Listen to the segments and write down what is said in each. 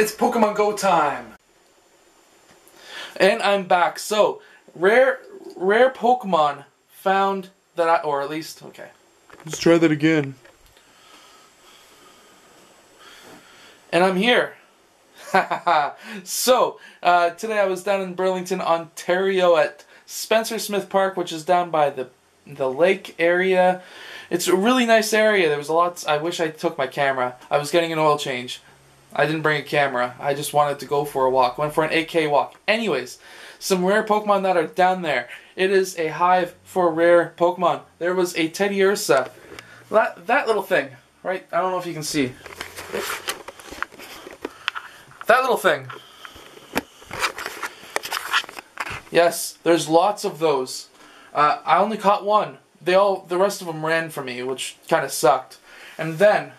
It's Pokemon Go time! And I'm back. So, rare rare Pokemon found that I, or at least, okay. Let's try that again. And I'm here. so, uh, today I was down in Burlington, Ontario at Spencer Smith Park, which is down by the the lake area. It's a really nice area. There was a lot. I wish I took my camera. I was getting an oil change. I didn't bring a camera. I just wanted to go for a walk. Went for an 8K walk. Anyways, some rare Pokemon that are down there. It is a hive for rare Pokemon. There was a Teddiursa. That, that little thing, right? I don't know if you can see. That little thing. Yes, there's lots of those. Uh, I only caught one. They all, the rest of them ran from me, which kind of sucked. And then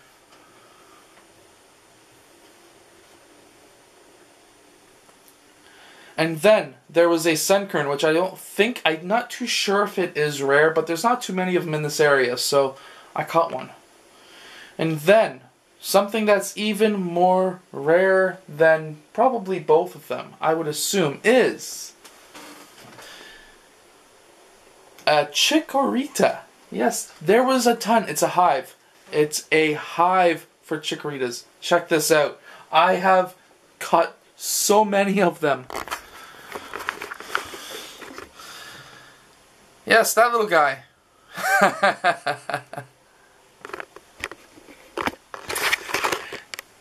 And then there was a Sunkern, which I don't think, I'm not too sure if it is rare, but there's not too many of them in this area, so I caught one. And then, something that's even more rare than probably both of them, I would assume, is a Chikorita. Yes, there was a ton. It's a hive. It's a hive for Chikoritas. Check this out. I have caught so many of them. Yes, that little guy.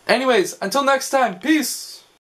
Anyways, until next time, peace!